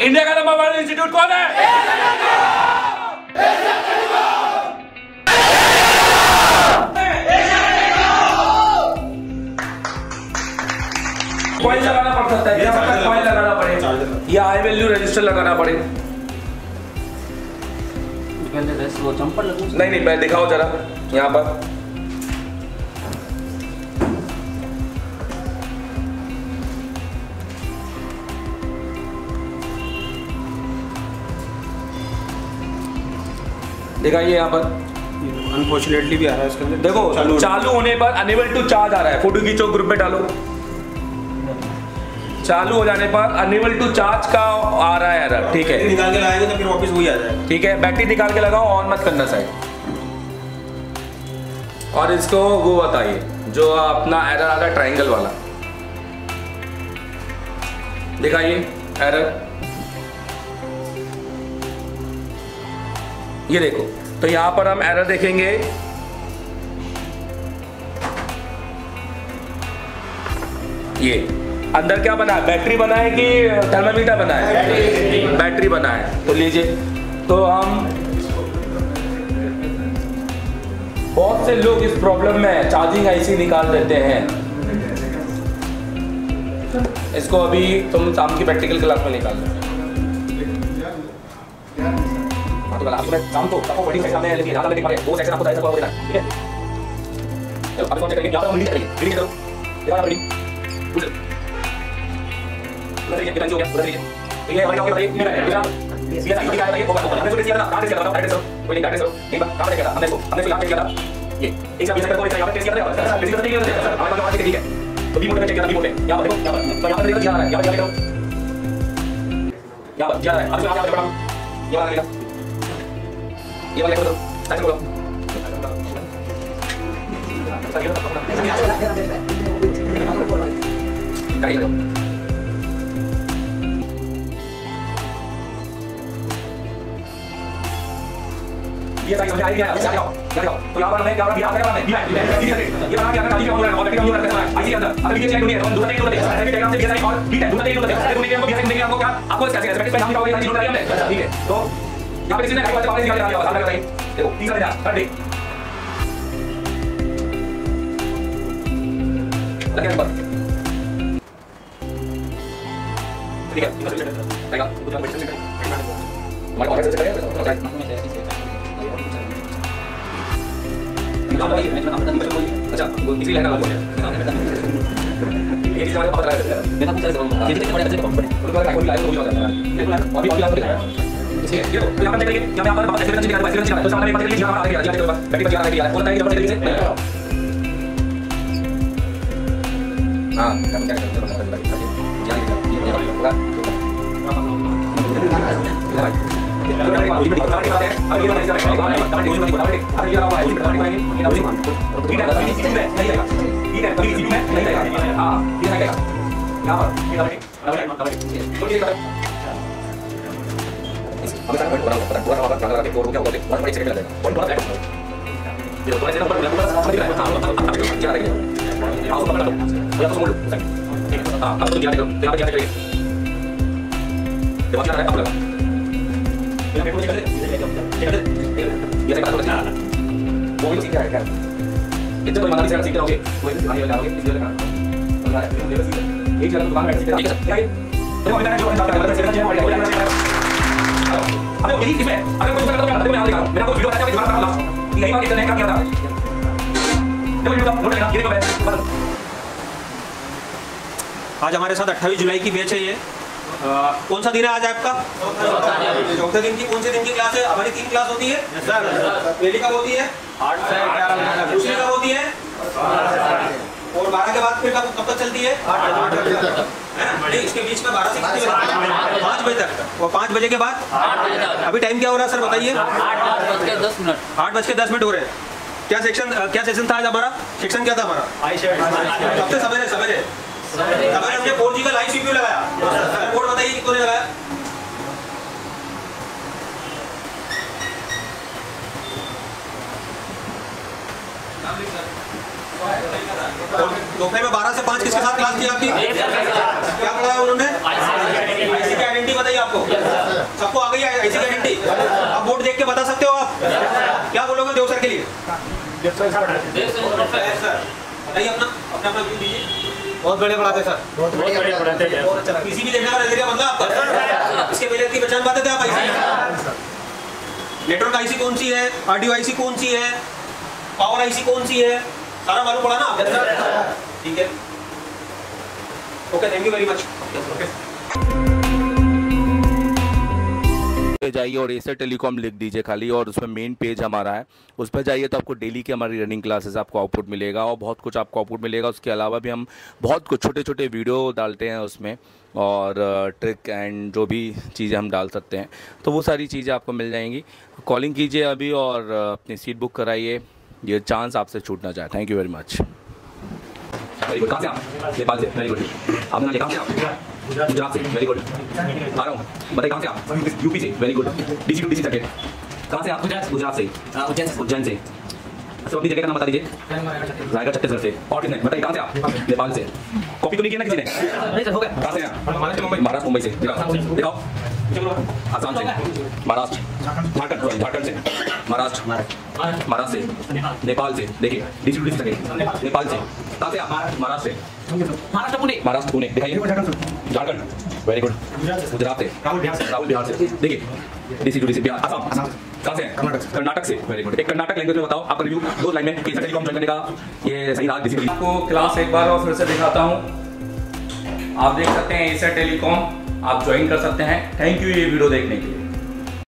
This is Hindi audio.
इंडिया का नंबर वन इंस्टीट्यूट कौन है? कॉइन लगाना पड़ सकता है। कॉइन लगाना पड़े। या आई वैल्यू रजिस्टर लगाना पड़े। लगूं। नहीं नहीं मैं दिखाओ जरा। यहाँ पर। दिखाइए यहाँ पर। अनफॉर्चुनेटली भी आ रहा है इसके अंदर। देखो चालू चालू होने पर अनेबल टू चार्ज आ रहा है। फ़ोटो खींचो ग्रुप में डालो। चालू हो जाने पर अनेबल टू चार्ज का आ रहा है एरर ठीक है। निकाल के लाएँगे तो फिर वापस वही आ जाएगा। ठीक है बैटरी निकाल के लगाओ ऑन मत करना साइड और इसको वो बताइए जो अपना एरर आ रहा है ट्रायंगल वाला। दिखाइए एरर ये देखो तो यहाँ पर हम एरर देखेंगे। ये, अंदर क्या बना है? बैटरी बना है कि थर्मामीटर बना है? बैटरी बना है। तो लीजिए तो हम बहुत से लोग इस प्रॉब्लम में चार्जिंग आईसी निकाल देते हैं। इसको अभी तुम शाम की प्रैक्टिकल क्लास में निकाल दो हाँ, तो कल आपको मैं शाम को आपको बड़ी सेक्शन में लेके ज़्यादा लेके पड़े वो सेक्शन आपको ऐसा पढ़ा ठीक है चलो अभी कौन से करेंगे यहाँ पर हम रीडिंग करेंगे रीडिंग करो दिखा रहा रीडिंग उधर उधर लीजिए हो गया उधर ठीक है हमारे क्या बताइए ये ये साइड का बताइए होगा हमने तो किया था कहाँ से किया था डायरेक्ट सर कोई डायरेक्ट सर एक बार कहाँ से किया हमने इसको हमने इसको यहाँ पे किया ये एक ये कर दो यहाँ पे किया था किसी का नहीं किया था हमारे पास ठीक है तो बी मोड में चेक किया था बी मोड में यहाँ पर देखो यहाँ पर तो यहाँ पर देखो क्या आ रहा है यहाँ पर क्या देखो यहाँ पर क्या आ रहा है अब यहाँ पर देखो ये वाला देखो ये वाला देखो साइड में ये साइड समझ आ गया क्या जाओ क्या जाओ तो यहाँ पर हमें क्या क्या क्या है ये ये बना के काली का हो रहा है और बैटरी का हो रहा है आईसी के अंदर ये चेक है तो हम दूसरा देखते हैं डायग्राम से बीएसआई और ठीक है दूसरा देखते हैं दूसरे बीएसआई देंगे हमको क्या आपको कैसे बैटरी पे हम होगा हमने ठीक है तो यहाँ पे किसी ने कहा वाले निकाल दिया सामने बताइए देखो तीसरा जा हट दे। लगे नंबर। ठीक है रहेगा कुछ बैटरी से हमारे ऑफ़िस से करेंगे अच्छा वो इसी लेना बोल ये चीज़ हमारे पता लगा मैं आपको चला ये चीज़ बड़े अच्छे कंपनी तो बार कोई लाइव हो जाता है लेकिन अभी अभी आपको दिखाया। ये तो यहाँ पर देखिए यहाँ पर ऐसे रंग दिखा है ऐसे रंग दिखा है तो सामने पता चलिए यहाँ पर आ गया जाने के बाद बैटरी पर आ गया बोलता है कि ज़बरदस्ती से हाँ हम क्या करते हैं जाने का ये पूरा हाँ ये saya kata mau itu sih kan itu kalau mana bisa sih oke mau itu ayo oke itu kan enggak itu dia sih ini jalan tukang sih kan ya आज हमारे साथ अट्ठावी जुलाई की बेच है कौन सा दिन है आज आपका? चौथे दिन की कौन से दिन की क्लास है? हमारी तीन क्लास होती है? कब होती है? कब होती है? और बारह के बाद फिर कब तक चलती है? नहीं इसके बीच में बारह से पाँच बजे तक। और पाँच बजे के बाद? अभी टाइम क्या हो रहा है सर बताइए। आठ बज के दस मिनट। आठ बज के दस मिनट हो रहे हैं। क्या सेक्शन क्या सेक्शन था आज हमारा? सेक्शन क्या था हमारा? सबसे सवेरे सवेरे? सवेरे। हमने फोर जी का लाइव सीपीयू लगाया। कोड बताइए कितने लगाया? दोपहर में बारह से पाँच किसके साथ क्लास थी आपकी क्या पढ़ाया उन्होंने आईसी की आइडेंटिटी बताइए आपको सबको आ गई है ऐसी गारंटी आप बोर्ड देख के बता सकते हो आप क्या बोलोगे देव सर के लिए बताइए अपना अपना अपना व्यू दीजिए बहुत बड़े पढ़ाते सर बहुत बढ़िया पढ़ाते हैं किसी भी देखने का नज़रिया बंदा आपका इसके पहले की पहचान पाते थे आप ऐसे नेटवर्क आईसी कौन सी है ऑडियो आईसी कौन सी है पावर आईसी कौन सी है सारा मालूम पड़ा ना? आप ठीक है। Okay thank you very much जाइए और एसर टेलीकॉम लिख दीजिए खाली और उसमें मेन पेज हमारा है। उस पर जाइए तो आपको डेली की हमारी रनिंग क्लासेस आपको आउटपुट मिलेगा और बहुत कुछ आपको आउटपुट मिलेगा। उसके अलावा भी हम बहुत कुछ छोटे छोटे वीडियो डालते हैं उसमें और ट्रिक एंड जो भी चीज़ें हम डाल सकते हैं। तो वो सारी चीज़ें आपको मिल जाएँगी। कॉलिंग कीजिए अभी और अपनी सीट बुक कराइए। ये चांस आपसे छूटना चाहे। Thank you very much very good कहाँ से आप नेपाल से वेरी गुड आपने ये कहाँ से आप गुजरात से. वेरी गुड आ रहा हूँ। बताइए कहाँ से. आप यूपी से very good DC to DC कहाँ से आप? गुजरात। गुजरात से। उज्जैन से। उज्जैन से। अच्छा अपनी जगह का नाम बता दीजिए। रायगढ़ छत्तीसगढ़ से। और कितने बताइए कहाँ से आप? नेपाल से। कॉपी तो नहीं किया ना किसी ने? नहीं सर गया। कहाँ से महाराष्ट्र मुंबई। से। दिखाओ। आसाम से। महाराष्ट्र। झारखंड झारखंड से। महाराष्ट्र। महाराष्ट्र। से। नेपाल से। देखिए डीसी टू नेपाल। से। कहाँ से आप? महाराष्ट्र से। महाराष्ट्र पुणे। महाराष्ट्र पुणे। दिखाइए। झारखंड। वेरी गुड गुजरात से। राहुल बिहार से। देखिए DC to DC Bihar Assam. Karnataka से। वेरी गुड एक कर्नाटक लैंग्वेज में बताओ, आपका रिव्यू दो लाइन में टेलीकॉम ज्वाइन करने का ये सही रहा आपको क्लास एक बार और फिर से दिखाता हूँ। आप देख सकते हैं एसर टेलीकॉम आप ज्वाइन कर सकते हैं। थैंक यू ये वीडियो देखने के लिए।